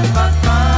Alma,